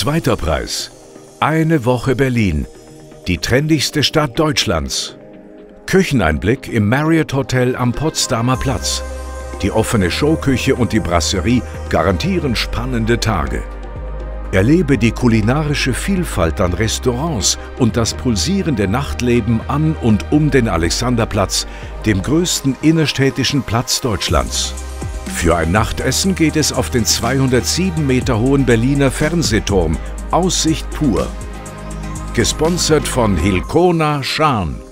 Zweiter Preis. Eine Woche Berlin. Die trendigste Stadt Deutschlands. Kücheneinblick im Marriott Hotel am Potsdamer Platz. Die offene Showküche und die Brasserie garantieren spannende Tage. Erlebe die kulinarische Vielfalt an Restaurants und das pulsierende Nachtleben an und um den Alexanderplatz, dem größten innerstädtischen Platz Deutschlands. Für ein Nachtessen geht es auf den 207 Meter hohen Berliner Fernsehturm. Aussicht pur. Gesponsert von Hilkona Schan.